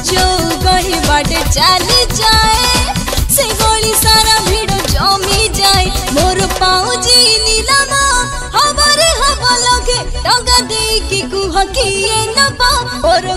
जो गही बाटे चल जाए से गोली सारा भीड़ जमी जाए मोर पाऊ जी नीलम हमारे हवा टगा दे की कुहा किए न और